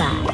啊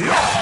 Yeah.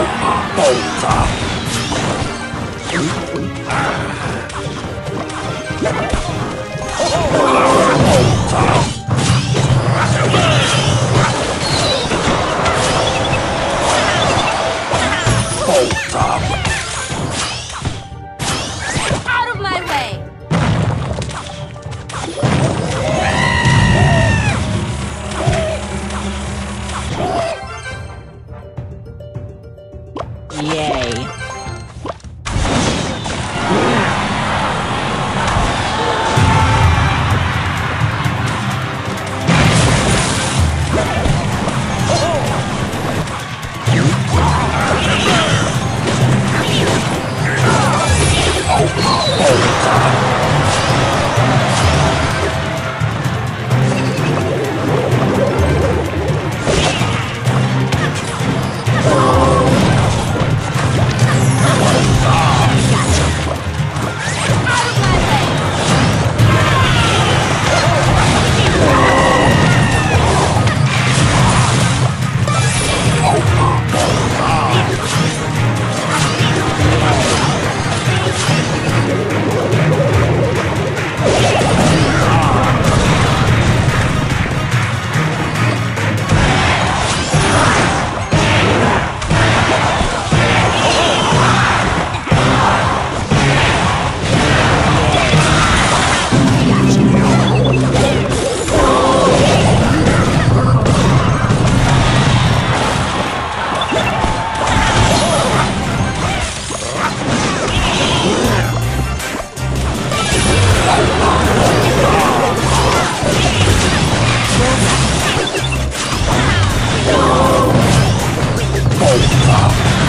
Out だ